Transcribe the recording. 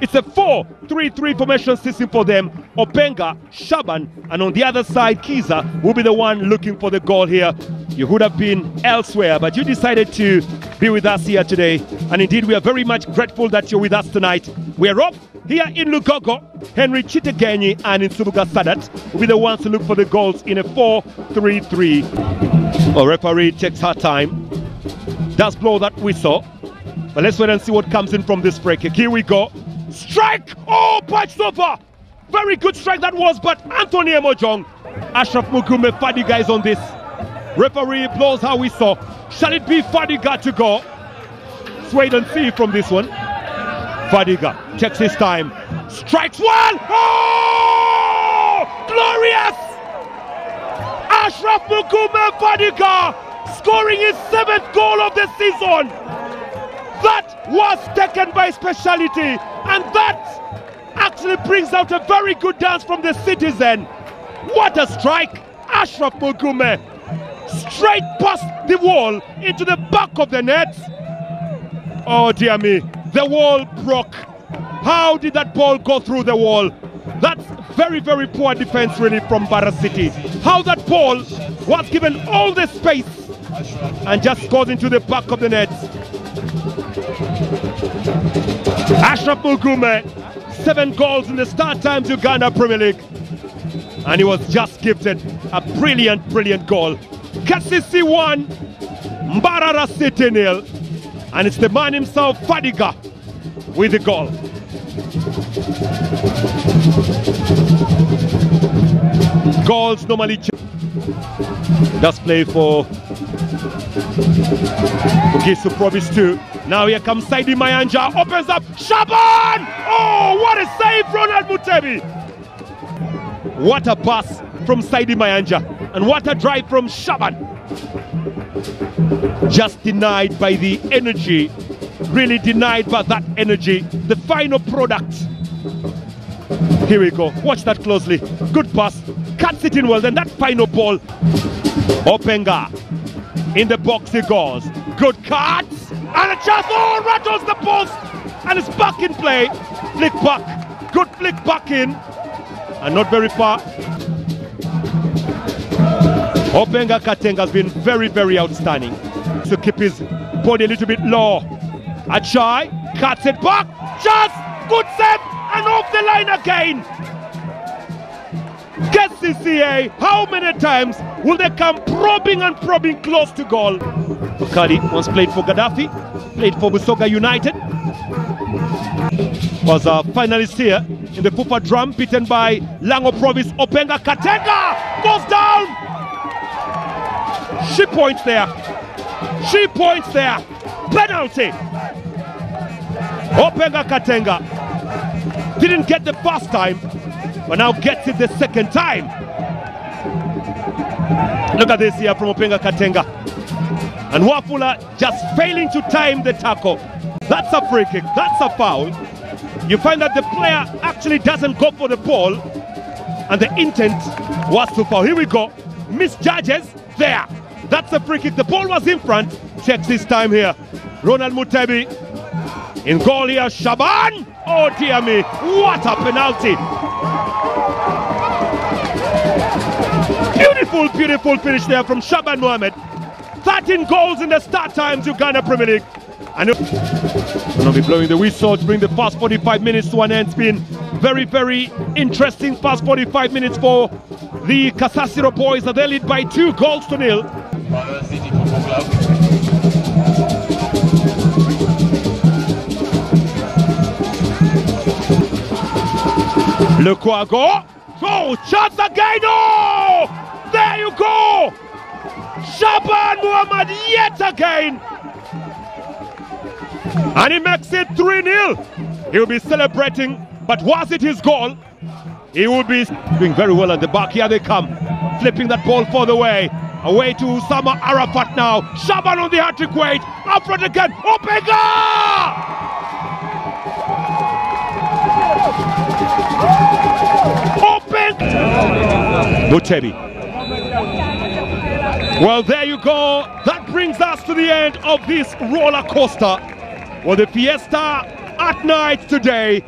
It's a 4-3-3 formation system for them. Openga, Shaban, and on the other side, Kiza will be the one looking for the goal here. You would have been elsewhere, but you decided to be with us here today. And indeed, we are very much grateful that you're with us tonight. We are off here in Lugogo. Henry Chitegenyi and Nsubuga Sadat will be the ones to look for the goals in a 4-3-3. Well, referee takes her time. Does blow that whistle. But let's wait and see what comes in from this break. Here we go. Strike! Oh, patched over! Very good strike that was, but Anthony Emojong. Ashraf Mugume Fadiga is on this. Referee blows how we saw. Shall it be Fadiga to go? Let's wait and see from this one. Fadiga takes his time. Strikes one! Oh! Glorious! Ashraf Mugume Fadiga scoring his seventh goal of the season. That was taken by speciality, and that actually brings out a very good dance from the citizen. What a strike! Ashraf Mugume straight past the wall into the back of the net. Oh dear me, the wall broke. How did that ball go through the wall? That's very, very poor defense really from Barra City. How that ball was given all the space and just goes into the back of the net. Ashraf Mugume, seven goals in the StarTimes Uganda Premier League. And he was just gifted a brilliant, brilliant goal. Kasisi 1, Mbarara City nil. And it's the man himself, Fadiga, with the goal. Goals normally just play for Bugisu Promise 2. Now here comes Saidi Mayanja, opens up, Shaban! Oh, what a save, Ronald Mutebi! What a pass from Saidi Mayanja, and what a drive from Shaban. Just denied by the energy, really denied by that energy, the final product. Here we go, watch that closely. Good pass, cuts it in well, then that final ball. Openga, in the box he goes. Good cut, and a chance, oh, rattles the post, and it's back in play. Flick back, good flick back in, and not very far. Openga Katenga has been very, very outstanding. To keep his body a little bit low. Achai cuts it back, just good set and off the line again. Guess CCA, how many times will they come probing and probing close to goal? Bukadi once played for Gaddafi, played for Busoga United, was a finalist here in the FUFA drum, beaten by Lango Province. Openga Katenga goes down. She points there. She points there. Penalty. Openga Katenga didn't get the first time, but now gets it the second time. Look at this here from Openga Katenga. And Wafula just failing to time the tackle. That's a free kick, that's a foul. You find that the player actually doesn't go for the ball, and the intent was to foul. Here we go. Misjudges there. That's a free kick. The ball was in front. Checks his time here. Ronald Mutebi in goal here. Shaban. Oh dear me. What a penalty. Beautiful, beautiful finish there from Shaban Muhammad. 13 goals in the StarTimes Uganda Premier League. And to be blowing the whistle to bring the first 45 minutes to an end. It's been very, very interesting first 45 minutes for the Kasasiro boys. They lead by two goals to nil. Oh, chance again. Oh, you go. Shaban Muhammad yet again. And he makes it 3 0. He'll be celebrating, but was it his goal? He will be doing very well at the back. Here they come, flipping that ball for the way. Away to Usama Arafat now. Shaban on the hat trick wait. Up front again. Opega! Open! Mutebi. Well, there you go. That brings us to the end of this roller coaster. Well, the fiesta at night today